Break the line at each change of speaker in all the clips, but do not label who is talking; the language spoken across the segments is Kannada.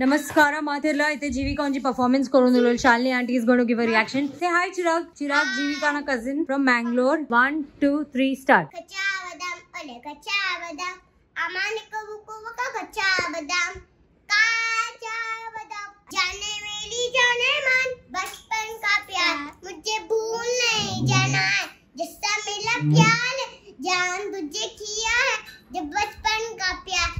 नमस्कार माथेरला इथे जीविकांची परफॉर्मन्स करून आंटी इज़ रिएक्शन से हाय चिराग. चिराग, जीविका ना
cousin from Mangalore one two three start जान तुझे किया है. जब बचपन का प्यार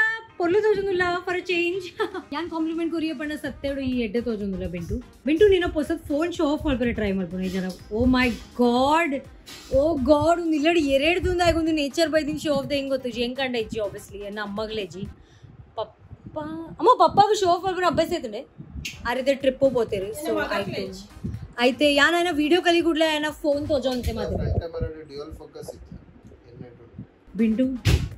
ಕೊರ್ಲು ತೋಜೊಂದುಲ್ಲ ಫಾರ್ ಚೇಂಜ್ ಯಾನ್ ಕಾಂಪ್ಲಿಮೆಂಟ್ ಕೊರಿಯ ಪಂಡ ಸತ್ತೆಡು ಈ ಎಡ್ಡೆ ತೋಜೊಂದುಲ್ಲ ಬಿಂಟು ಬಿಂಟು ನೀನ ಹೊಸದ್ ಫೋನ್ ಶೋ ಆಫ್ ಮಾಡ್ಬಾರ ಟ್ರೈ ಮಾಡ್ಬೋದು ಈ ಓ ಮೈ ಗಾಡ್ ಓ ಗಾಡ್ ಒಂದು ಇಲ್ಲಡಿ ಎರಡು ದುಂದಾಗ ಒಂದು ನೇಚರ್ ಬೈದಿನ ಶೋ ಆಫ್ ದ ಹೆಂಗ್ ಗೊತ್ತು ಹೆಂಗ್ ಕಂಡ ಇಜ್ಜಿ ಆಬ್ವಿಯಸ್ಲಿ ನನ್ನ ಅಮ್ಮಗಳೇ ಜಿ ಪಪ್ಪ ಅಮ್ಮ ಪಪ್ಪಾಗ ಶೋ ಆಫ್ ಮಾಡ್ಬಾರ ಅಭ್ಯಾಸ ಐತುಂಡೆ ಆ ರೀತಿ ಟ್ರಿಪ್ಪು ಪೋತೇರಿ ಸೊ ಆಯ್ತು ಐತೆ ಯಾನ ಆಯ್ನ ವಿಡಿಯೋ ಕಲಿ ಕೂಡಲೇ ಆಯ್ನ
ಫೋನ್ ತೋಜೋ ಅಂತೆ ಮಾತ್ರ
Bintu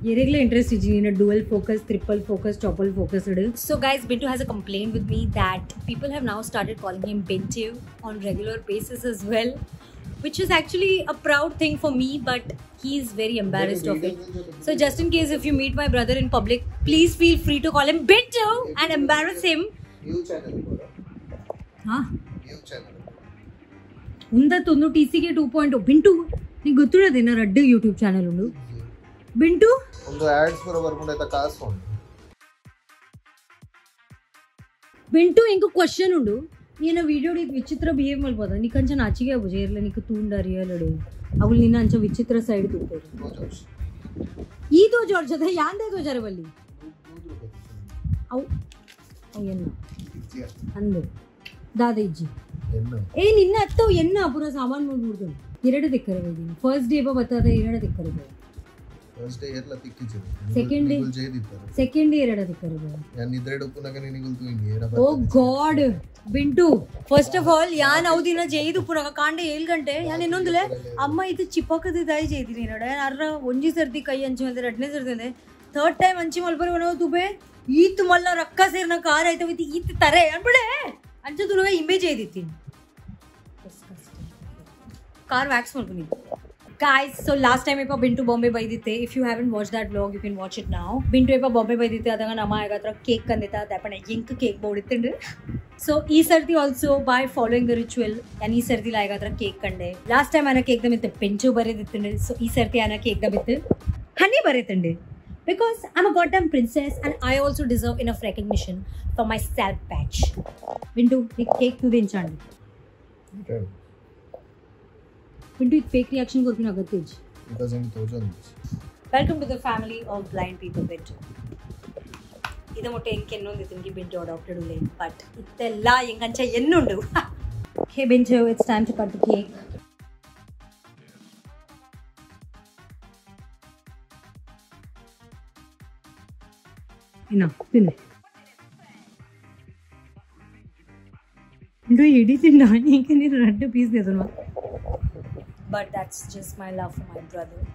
irregular interest in a dual focus, triple focus, triple focus. So guys, Bintu has a complaint with me that people have now started calling him Bintu on regular basis as well. Which is actually a proud thing for me, but he's very embarrassed of it. So just in case if you meet my brother in public, please feel free to call him Bintu and embarrass him.
New channel.
Huh?
New channel.
ఉందా తొందు టీసీకే టూ పాయింట్ బింటూ నీకు గుర్తుడదేనా రెడ్ యూట్యూబ్ ఛానల్ ఉండు బింటూ
ಒಂದು ಆಡ್ಸ್ ಪೂರ ಬರ್ಕೊಂಡೈತ ಕಾಸು
ಬಿಂಟು ಇಂಕ ಕ್ವಶನ್ ಉಂಡು. ನೀನ ವಿಡಿಯೋ ವಿಚಿತ್ರ ಬಿಹೇವ್ ಮಾಡ್ಬೋದ? ನೀ ಕಂಚ ನಾಚಿಗೆ ಆಗ್ಬೋದು ಇರ್ಲ ನೀಕು ತೂಂಡ ರಿಯಲಡು ಅವಳು ನಿನ್ನ ಅಂಚ ವಿಚಿತ್ರ ಸೈಡ್ ತೂತಾರೆ
ಗೋಜೋಶ್
ಈ ಅದ ಯಾಂದೆ ಜೊತೆ ಯಾಂದೇ ದೋಜಾರ ಬಲ್ಲಿ? ಅವು ಎನ್ನ? ಅಂದು. ದಾದ ಇಜ್ಜಿ. ಏ ನಿನ್ನ ಅತ್ತವು ಎನ್ನ? ಪೂರ ಸಾಮಾನು ಮಾಡ್ಬಿಡ್ದು ಎರಡು ದಿಕ್ಕರ ಫಸ್ಟ್ ಡೇ ಬತ್ತದ ಎರಡು ದಿಕ್ಕರ
ಫಸ್ಟ್ ಡೇ ಎಲ್ಲ ತಿಕ್ಕಿಸಿರು
ಸೆಕೆಂಡ್ ಡೇ
ಜೇದಿತ್ತಾರೆ
ಸೆಕೆಂಡ್ ಡೇ ಎರಡ ದಿಕ್ಕರು
ನಾನು ಇದ್ರೆಡು ಪುನಗ ನಿನಗುಲ್ತು ಇಂಗೆ ಏರ
ಓ god Bintu first of all ಯಾನ್ ಅವದಿನ ಜೇದು ಪುನಗ ಕಾಂಡೆ ಏಳು ಗಂಟೆ. ಯಾನ್ ಇನ್ನೊಂದಲೆ ಅಮ್ಮ ಇದು ಚಿಪ್ಪಕದ ಇದಾಯಿ ಜೇದಿನಿ ನೋಡ. ಯಾರ ಒಂಜಿ ಸರ್ದಿ ಕೈ ಅಂಚಿ ಮಲ್ದೆ ಎರಡನೇ ಸರ್ದಿ ಥರ್ಡ್ ಟೈಮ್ ಅಂಚಿ ಮಲ್ಬರ್ ಒಣ ತುಬೆ ಈತ್ ಮಲ್ಲ ರಕ್ಕ ಸೇರ್ನ ಕಾರ್ ಆಯ್ತು ವಿತ್ ಈತ್ ತಾರೆ. ಅನ್ಬಿಡೆ ಅಂಚ ತುಲಗ ಇಮೇಜ್ ಐದಿತ್ತೀನಿ ಕಾರ್ ವ್ಯಾಕ್ಸ್ ಮಾಡ್ಕೊಂಡಿದ್ದೆ guys so last time ಏಪ Bintu Bombay ಬೈದಿತ್ತೆ if you haven't watched that vlog you can watch it now Bintu ಏಪ Bombay ಬೈದಿತ್ತೆ ಅದಾಗ ನಮ್ಮ ಆಗತ್ರ ಕೇಕ್ ಕಂದಿತ್ತ ದಪ್ಪಣ ಎಂಕ್ ಕೇಕ್ ಬೋಡಿತ್ತಂಡು ಸೊ ಈ ಸರ್ತಿ also by following the ritual ನಾನು ಈ ಸರ್ತಿ ಲಾಯಗಾತ್ರ ಕೇಕ್ ಕಂಡೆ ಲಾಸ್ಟ್ ಟೈಮ್ ಆನ ಕೇಕ್ ದಮಿತ್ತು ಪೆಂಚು ಬರೆದಿತ್ತಂಡು ಸೊ ಈ ಸರ್ತಿ ಆನ cake ದಮಿತ್ತು honey ಬರೆತಂಡು because I'm a got time princess and I also deserve enough recognition for myself patch Bintu ಈ ಕೇಕ್ ತುದಿಂಚಾಂಡು ಬಿಂಟು ಇದು ಫೇಕ್ ರಿಯಾಕ್ಷನ್ ಕೊಡ್ತೀನಿ ಅಗತ್ಯ
ಬಿಕಾಸ್ ಹೆಂಗ್ ತೋಜೊಂದು
welcome to the family of blind people ಬೆಂಟು ಇದು ಮುಟ್ಟೆ MK ಎನ್ನೊಂದು ತಿಂಗಿ ಬೆಂಟು adopted ಉಲೆ but ಇತ್ತೆಲ್ಲ ಎಂಗಂಚ ಎನ್ನುಂಡು hey ಬೆಂಟು it's time to cut the cake ಇನ್ನ ತಿನ್ನಿ ಇದು ಹಿಡಿತೀನಿ ಈಗ ನೀನು ಎರಡು ಪೀಸ್ ಇದನ್ನು But that's just my love for my brother.